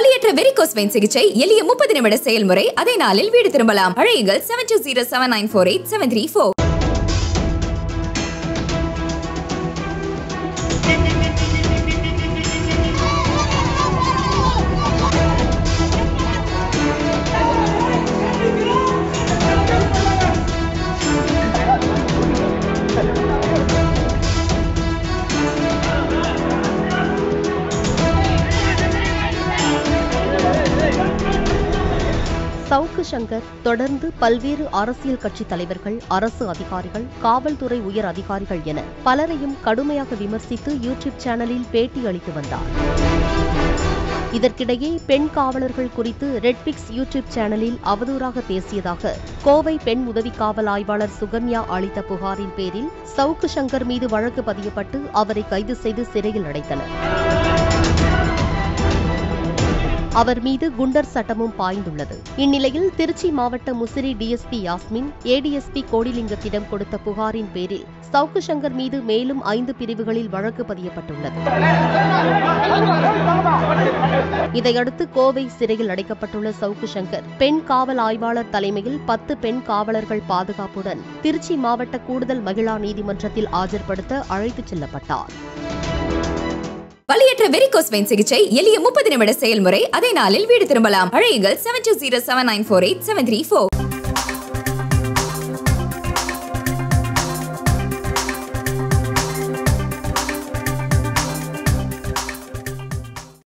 வலியற்ற varicose vein சிகிச்சை எளிய முப்பது நிமிட செயல்முறை அதே நாளில் வீடு திரும்பலாம். அழையுங்கள் seven two zero seven nine four eight seven three four Savukku Shankar தொடர்ந்து பல்வேறு அரசியல் கட்சி தலைவர்கள் அரசு அதிகாரிகள் காவல்துறை உயர் அதிகாரிகள் என பலரையும் கடுமையாக விமர்சித்து யூடியூப் சேனலில் பேட்டி அளித்து வந்தார். இதற்கிடையே பெண் காவலர்கள் குறித்து ரெட்பிக்ஸ் யூடியூப் சேனலில் அவதூறாக பேசியதாக கோவை பெண் உதவி காவல் ஆய்வாளர் சுகன்யா அளித்த புகாரின் பேரில் சவுக்கு சங்கர் மீது வழக்கு பதியப்பட்டு அவரை கைது செய்து சிறையில் அடைத்தனர். அவர் மீது குண்டர் சட்டமும் பாய்ந்துள்ளது. இந்நிலையில் திருச்சி மாவட்ட முசிறி டிஎஸ்பி யாஸ்மின் ஏடிஎஸ்பி கோடிலிங்கத்திடம் கொடுத்த புகாரின் பேரில் சவுக்கு சங்கர் மீது மேலும் ஐந்து பிரிவுகளில் வழக்கு பதியப்பட்டுள்ளது. இதையடுத்து கோவை சிறையில் அடைக்கப்பட்டுள்ள சவுக்கு சங்கர் பெண் காவல் ஆய்வாளர் தலைமையில் பத்து பெண் காவலர்கள் பாதுகாப்புடன் திருச்சி மாவட்ட கூடுதல் மகிழா நீதிமன்றத்தில் ஆஜர்படுத்த அழைத்துச் செல்லப்பட்டார். வலியற்ற வெரிகோஸ் வெயின் சிகிச்சை எளிய முப்பது நிமிட செயல்முறை அதே நாளில் வீடு திரும்பலாம். அழையுங்கள் seven two zero seven nine four eight seven three four